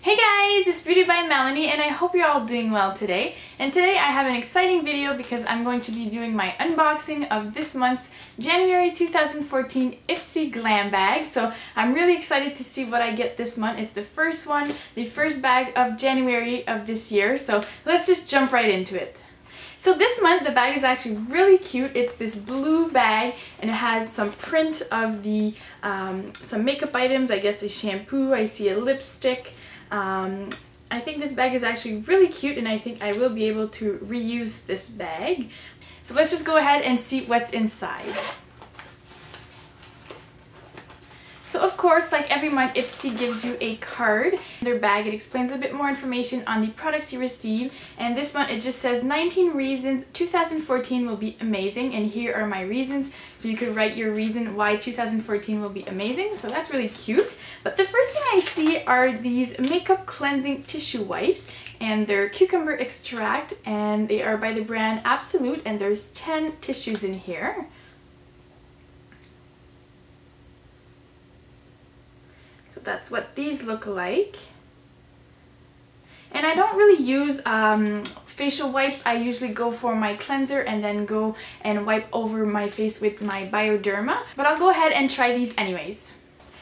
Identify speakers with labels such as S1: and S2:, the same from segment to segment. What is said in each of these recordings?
S1: Hey guys, it's Beauty by Melany and I hope you're all doing well today. And today I have an exciting video because I'm going to be doing my unboxing of this month's January 2014 Ipsy Glam Bag. So I'm really excited to see what I get this month. It's the first one, the first bag of January of this year. So let's just jump right into it. So this month the bag is actually really cute. It's this blue bag and it has some print of the um, some makeup items. I guess a shampoo. I see a lipstick. Um, I think this bag is actually really cute and I think I will be able to reuse this bag. So let's just go ahead and see what's inside. So of course, like every month, Ipsy gives you a card. In their bag, it explains a bit more information on the products you receive. And this month, it just says 19 reasons 2014 will be amazing. And here are my reasons. So you could write your reason why 2014 will be amazing. So that's really cute. But the first thing I see are these makeup cleansing tissue wipes and they're cucumber extract and they are by the brand Absolute and there's 10 tissues in here. That's what these look like. And I don't really use um, facial wipes. I usually go for my cleanser and then go and wipe over my face with my Bioderma. But I'll go ahead and try these anyways.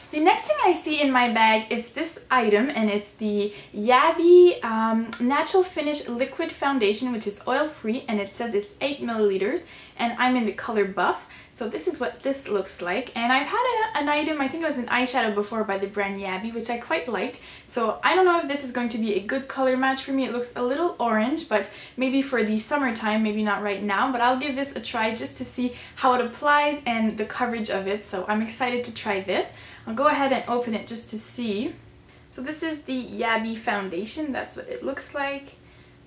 S1: The next thing I see in my bag is this item and it's the Yaby um, Natural Finish Liquid Foundation which is oil free and it says it's 8 milliliters and I'm in the color buff. So this is what this looks like. And I've had a, an item, I think it was an eyeshadow before by the brand Yaby, which I quite liked. So I don't know if this is going to be a good color match for me. It looks a little orange, but maybe for the summertime, maybe not right now. But I'll give this a try just to see how it applies and the coverage of it. So I'm excited to try this. I'll go ahead and open it just to see. So this is the Yaby foundation. That's what it looks like.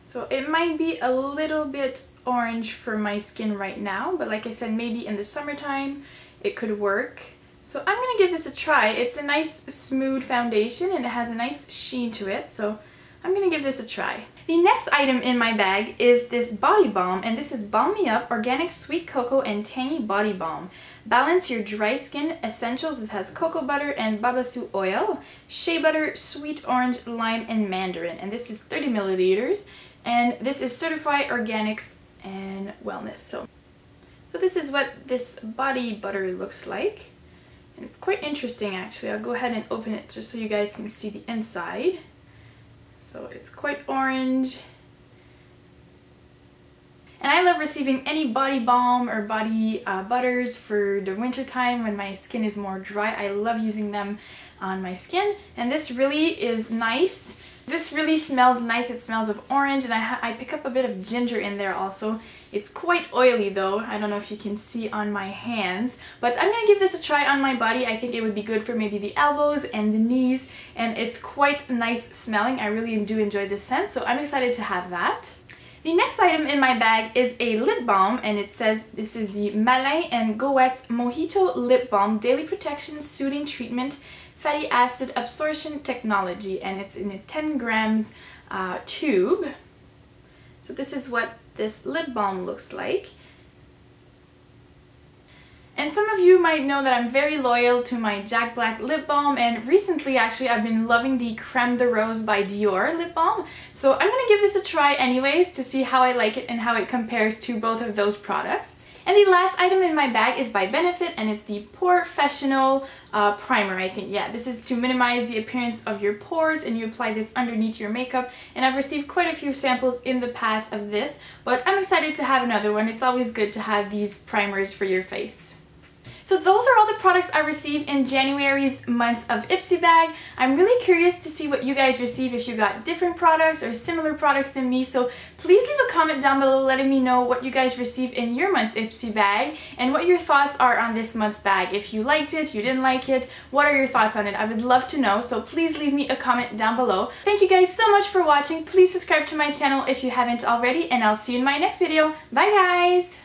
S1: So it might be a little bit orange for my skin right now, but like I said, maybe in the summertime it could work. So I'm going to give this a try. It's a nice smooth foundation and it has a nice sheen to it, so I'm going to give this a try. The next item in my bag is this body balm and this is Balm Me Up Organic Sweet Cocoa and Tangy Body Balm. Balance your dry skin essentials. It has cocoa butter and babassu oil, shea butter, sweet orange, lime, and mandarin. And this is 30 milliliters. And this is certified organics and wellness. So, so this is what this body butter looks like. And it's quite interesting actually. I'll go ahead and open it just so you guys can see the inside. So it's quite orange. And I love receiving any body balm or body uh, butters for the winter time when my skin is more dry. I love using them on my skin. And this really is nice this really smells nice. It smells of orange and I, I pick up a bit of ginger in there also. It's quite oily though. I don't know if you can see on my hands. But I'm going to give this a try on my body. I think it would be good for maybe the elbows and the knees. And it's quite nice smelling. I really do enjoy this scent. So I'm excited to have that. The next item in my bag is a lip balm and it says this is the Malin and Goetz Mojito Lip Balm Daily Protection Soothing Treatment fatty acid absorption technology and it's in a 10 grams uh, tube. So this is what this lip balm looks like. And some of you might know that I'm very loyal to my Jack Black lip balm and recently actually I've been loving the Creme de Rose by Dior lip balm. So I'm to give this a try anyways to see how I like it and how it compares to both of those products. And the last item in my bag is by Benefit and it's the POREfessional uh, Primer, I think. Yeah, this is to minimize the appearance of your pores and you apply this underneath your makeup. And I've received quite a few samples in the past of this, but I'm excited to have another one. It's always good to have these primers for your face. So those are all the products I received in January's months of Ipsy bag. I'm really curious to see what you guys receive if you got different products or similar products than me. So please leave a comment down below letting me know what you guys received in your month's Ipsy bag and what your thoughts are on this month's bag. If you liked it, you didn't like it, what are your thoughts on it? I would love to know. So please leave me a comment down below. Thank you guys so much for watching. Please subscribe to my channel if you haven't already and I'll see you in my next video. Bye guys!